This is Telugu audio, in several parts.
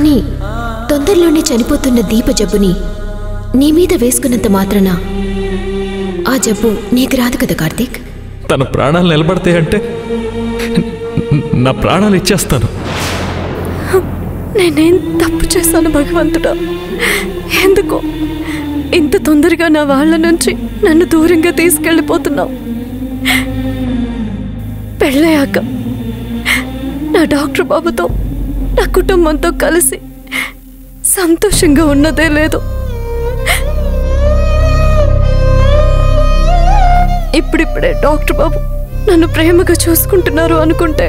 కానీ తొందరలోనే చనిపోతున్న దీప జబ్బుని నీ మీద వేసుకున్నంత మాత్రాన ఆ జబ్బు నీకు రాదు కదా కార్తీక్? తన ప్రాణాలు నిలబడతాయంటే నా ప్రాణాలు ఇచ్చేస్తాను. నేనేం తప్పు చేశాను భగవంతుడా? ఎందుకో? ఇంత తొందరగా నా వాళ్ళ నుంచి నన్ను దూరంగా తీసుకెళ్ళిపోతున్నావు. పెళ్ళయ్యాక నా డాక్టర్ బాబుతో నా కుటుంబంతో కలిసి సంతోషంగా ఉన్నదే లేదు. ఇప్పుడిప్పుడే డాక్టర్ బాబు నన్ను ప్రేమగా చూసుకుంటున్నారు అనుకుంటే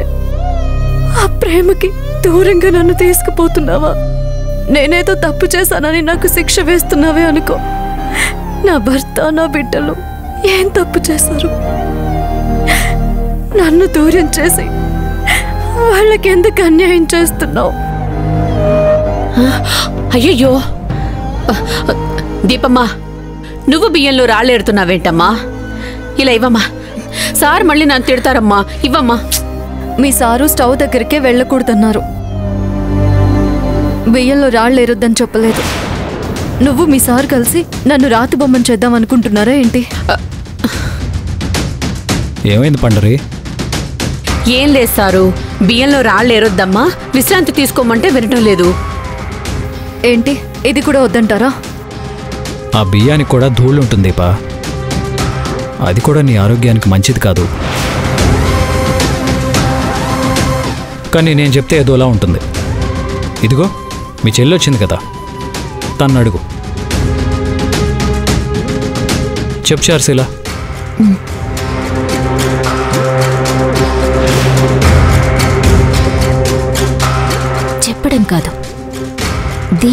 ఆ ప్రేమకి దూరంగా నన్ను తీసుకుపోతున్నావా? నేనేదో తప్పు చేశానని నాకు శిక్ష వేస్తున్నావే అనుకో. నా భర్త నా బిడ్డలు ఏం తప్పు చేశారు? నన్ను దూరం చేసి వాళ్ళకి ఎందుకు అన్యాయం చేస్తున్నావు? అయ్యయ్యో! దీపమ్మా నువ్వు బియ్యంలో రాళ్ళేడుతున్నావేంటమ్మా? ఇలా ఇవ్వమ్మా. సార్ మళ్ళీ నన్ను తిడతారమ్మా. ఇవ్వమ్మా. మీ సారు స్టవ్ దగ్గరికే వెళ్ళకూడదన్నారు. బియ్యంలో రాళ్ళు ఎరొద్దని చెప్పలేదు. నువ్వు మీ సార్ కలిసి నన్ను రాతి బొమ్మను చేద్దాం అనుకుంటున్నారా ఏంటి? ఏమైంది పండరి? ఏం లేదు సారు. బియ్యంలో రాళ్ళు ఏరొద్దమ్మా. విశ్రాంతి తీసుకోమంటే వినటం లేదు. ఏంటి? ఇది కూడా వద్దంటారా? ఆ బియ్యానికి కూడా ధూళి ఉంటుంది దీపా అది కూడా నీ ఆరోగ్యానికి మంచిది కాదు. కానీ నేను చెప్తే ఏదోలా ఉంటుంది. ఇదిగో మీ చెల్లి వచ్చింది కదా. తన్ను అడుగు. చెప్పు చార్సీలా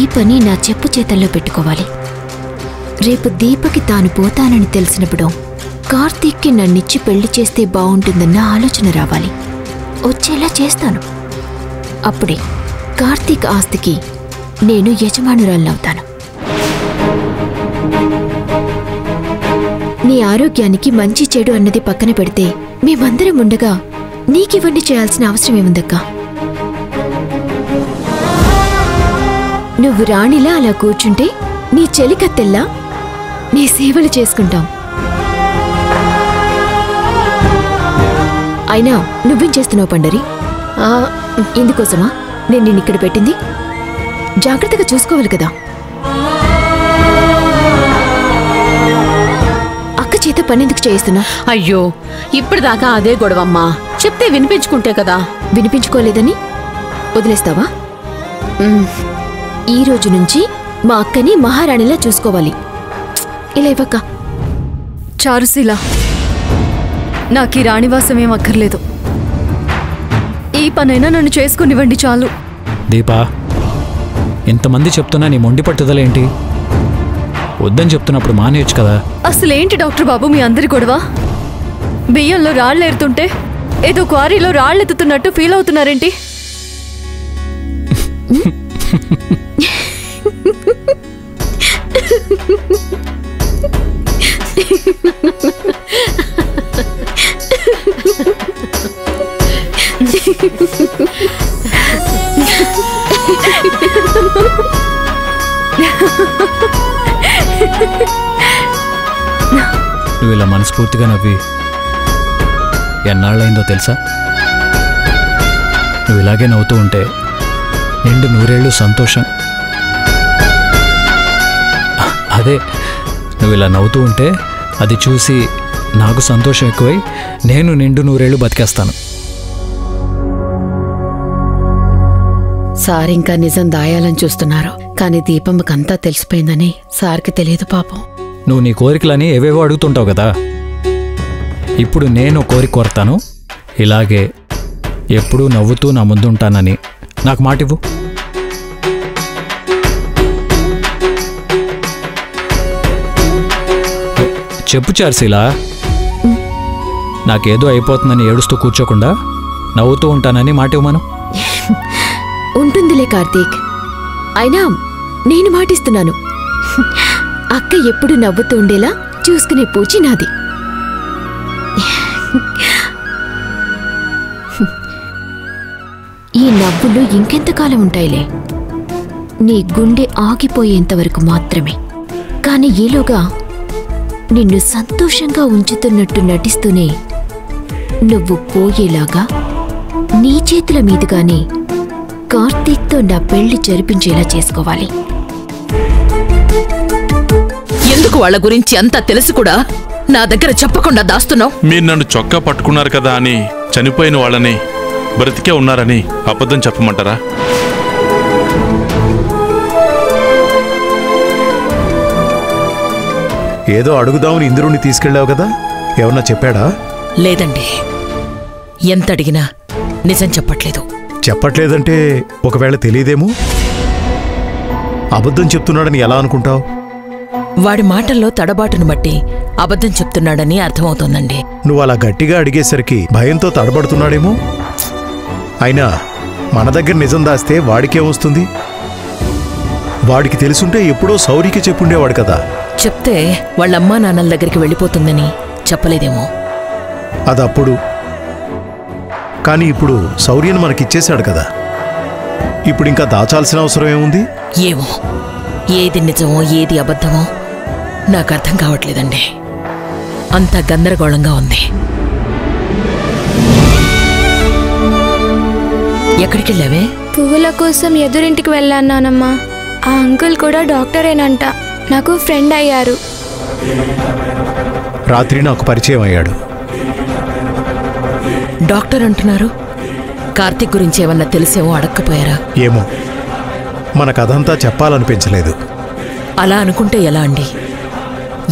దీపని నా చెప్పు చేతల్లో పెట్టుకోవాలి. రేపు దీపకి తాను పోతానని తెలిసినప్పుడు కార్తీక్కి నన్నిచ్చి పెళ్ళి చేస్తే బాగుంటుందన్న ఆలోచన రావాలి. వచ్చేలా చేస్తాను. అప్పుడే కార్తీక్ ఆస్తికి నేను యజమానురాలనవుతాను. నీ ఆరోగ్యానికి మంచి చెడు అన్నది పక్కన పెడితే మేమందరం ఉండగా నీకివన్నీ చేయాల్సిన అవసరం ఏముందక్కా నువ్వు రాణిలా అలా కూర్చుంటే నీ చెలికత్తెల్లా నీ సేవలు చేసుకుంటాం. అయినా నువ్వేం చేస్తున్నావు పండరి? ఇందుకోసమా? నేను నిన్ను ఇక్కడ పెట్టింది? జాగ్రత్తగా చూసుకోవాలి కదా. అక్క చేత పనెందుకు చేయిస్తున్నా? అయ్యో ఇప్పటిదాకా అదే గొడవమ్మా. చెప్తే వినిపించుకుంటే కదా. వినిపించుకోలేదని? వదిలేస్తావా? ఈ రోజు నుంచి మా అక్కని మహారాణిలా చూసుకోవాలి. ఇలా ఇవ్వక్క. చారుశీల నాకు ఈ రాణివాసం ఏం అక్కర్లేదు. ఈ పనైనా నన్ను చేసుకునివ్వండి చాలు. దీపా ఇంతమంది చెప్తున్నా నీ మొండి పట్టుదల ఏంటి? వద్దని చెప్తున్నప్పుడు మానేయచ్చు కదా. అసలేంటి డాక్టర్ బాబు మీ అందరి గొడవ? బియ్యంలో రాళ్ళు ఏరుతుంటే ఏదో క్వారీలో రాళ్ళు ఎత్తుతున్నట్టు ఫీల్ అవుతున్నారేంటి? నువ్వు ఇలా మనస్ఫూర్తిగా నవ్వి ఎన్నాళ్ళైందో తెలుసా? నువ్వు ఇలాగే నవ్వుతూ ఉంటే నిండు నూరేళ్ళు సంతోషం అదే నువ్వు ఇలా నవ్వుతూ ఉంటే అది చూసి నాకు సంతోషం ఎక్కువై నేను నిండు నూరేళ్ళు బతికేస్తాను. సార్ ఇంకా నిజం దాయాలని చూస్తున్నారు కానీ దీపమ్మకంతా తెలిసిపోయిందని సార్కి తెలియదు పాపం. నువ్వు నీ కోరికలని ఏవేవో అడుగుతుంటావు కదా. ఇప్పుడు నేను కోరిక కోరతాను ఇలాగే ఎప్పుడూ నవ్వుతూ నా ముందుంటానని. నాకు మాటివ్వు. చెప్పు చార్సీలా. నాకేదో అయిపోతుందని ఏడుస్తూ కూర్చోకుండా నవ్వుతూ ఉంటానని మాట మాటివ్వమను ఉంటుందిలే కార్తీక్. అయినా నేను మాటిస్తున్నాను. అక్క ఎప్పుడు నవ్వుతూ ఉండేలా చూసుకునే పూచి నాది. ఈ నవ్వులు ఇంకెంతకాలం ఉంటాయిలే? నీ గుండె ఆగిపోయేంత వరకు మాత్రమే. కానీ ఈలోగా నిన్ను సంతోషంగా ఉంచుతున్నట్టు నటిస్తూనే నువ్వు పోయేలాగా నీ చేతుల మీదుగానే కార్తీక్తో నా పెళ్ళి జరిపించేలా చేసుకోవాలి. ఎందుకు వాళ్ళ గురించి అంతా తెలిసి కూడా? నా దగ్గర చెప్పకుండా దాస్తున్నావు? మీరు నన్ను చొక్కా పట్టుకున్నారు కదా అని చనిపోయిన వాళ్ళని బ్రతికే ఉన్నారని అబద్ధం చెప్పమంటారా? ఏదో అడుగుదామని ఇంద్రుణ్ణి తీసుకెళ్ళావు కదా? ఏమన్నా చెప్పాడా? లేదండి. ఎంత అడిగినా నిజం చెప్పట్లేదు. చెప్పట్లేదంటే ఒకవేళ తెలియదేమో? అబద్ధం చెప్తున్నాడని ఎలా అనుకుంటావు? వాడి మాటల్లో తడబాటును బట్టి అబద్ధం చెప్తున్నాడని అర్థమవుతోందండి. నువ్వు అలా గట్టిగా అడిగేసరికి భయంతో తడబడుతున్నాడేమో? అయినా మన దగ్గర నిజం దాస్తే వాడికేమొస్తుంది వాడికి తెలుసుంటే ఎప్పుడో సౌరికి చెప్పుండేవాడు కదా. చెప్తే వాళ్ళ అమ్మా నాన్నల దగ్గరికి వెళ్ళిపోతుందని చెప్పలేదేమో. అది అప్పుడు కానీ ఇప్పుడు శౌర్యను మనకిచ్చేశాడు కదా. ఇప్పుడు ఇంకా దాచాల్సిన అవసరం ఏముంది? ఏమో. ఏది నిజమో ఏది అబద్ధమో నాకు అర్థం కావట్లేదండి. అంత గందరగోళంగా ఉంది. ఎక్కడికి వెళ్ళావే పువ్వుల కోసం ఎదురింటికి వెళ్ళాను నానమ్మా. ఆ అంకుల్ కూడా డాక్టరేనంట. నాకు ఫ్రెండ్ అయ్యారు. రాత్రి నాకు పరిచయం అయ్యాడు. డాక్టర్ అంటున్నారు కార్తీక్ గురించి ఏమన్నా తెలిసేమో అడక్కపోయారా? ఏమో మన కథంతా చెప్పాలనిపించలేదు. అలా అనుకుంటే ఎలా అండి?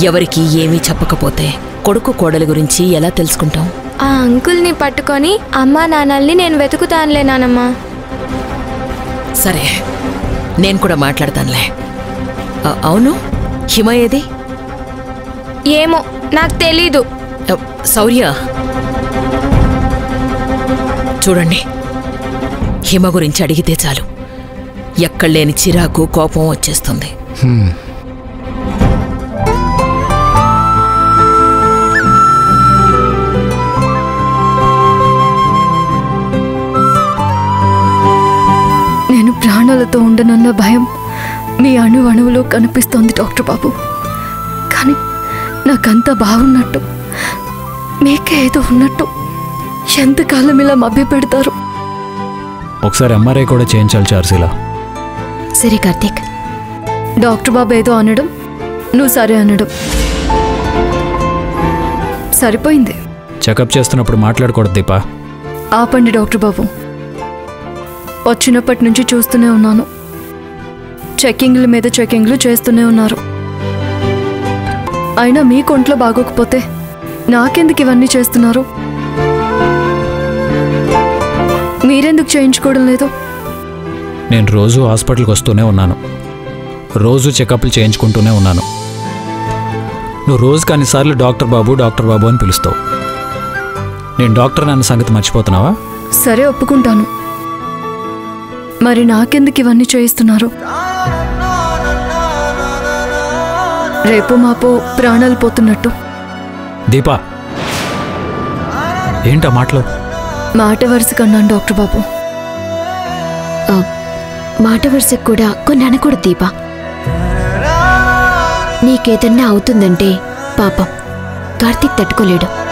ఎవరికి ఏమీ చెప్పకపోతే కొడుకు కోడలి గురించి ఎలా తెలుసుకుంటాం? ఆ అంకుల్ని పట్టుకొని అమ్మా నాన్నల్ని నేను వెతుకుతానులే నానమ్మా. సరే నేను కూడా మాట్లాడతానులే. అవును? హిమ ఏది? ఏమో నాకు తెలీదు. అ, శౌర్య చూడండి. హిమ గురించి అడిగితే చాలు. ఎక్కడలేని చిరాకు కోపం వచ్చేస్తుంది. నేను ప్రాణాలతో ఉండనన్న భయం మీ అణు అణువులో కనిపిస్తోంది డాక్టర్ బాబు. కానీ నాకంతా బాగున్నట్టు మీకే ఏదో ఉన్నట్టు ఎంతకాలం ఇలా మభ్య పెడతారు? ఒకసారి ఎంఆర్ఐ కూడా చేయించాలి చార్సీలా సరే కార్తీక్. డాక్టర్ బాబు ఏదో అనడం నువ్వు సరే అనడం. సరిపోయింది. చెకప్ చేస్తున్నప్పుడు మాట్లాడకూడదు దీపా. ఆపండి డాక్టర్ బాబు. వచ్చినప్పటి నుంచి చూస్తూనే ఉన్నాను. చెక్కింగ్ల మీద చెక్కింగ్లు చేస్తూనే ఉన్నారు. అయినా మీ కొంట్లో బాగోకపోతే నాకెందుకు ఇవన్నీ చేస్తున్నారు? మీరెందుకు చేయించుకోవడం లేదు? నేను రోజు హాస్పిటల్కి వస్తూనే ఉన్నాను. రోజు చెకప్లు చేయించుకుంటూనే ఉన్నాను. నువ్వు రోజుకి అన్నిసార్లు డాక్టర్ బాబు డాక్టర్ బాబు అని పిలుస్తావు. నేను డాక్టర్ అన్న సంగతి మర్చిపోతున్నావా? సరే ఒప్పుకుంటాను. మరి నాకెందుకు ఇవన్నీ చేయిస్తున్నారు? రేపు మాపో ప్రాణాలు పోతున్నట్టు. దీపా. ఏంటా మాటలు? మాట వరుస కన్నాను డాక్టర్ బాబు. మాట వరుసకు కూడా కొన్ని అనకూడదు దీపా. నీకేదన్నా అవుతుందంటే పాపం కార్తీక్ తట్టుకోలేడు.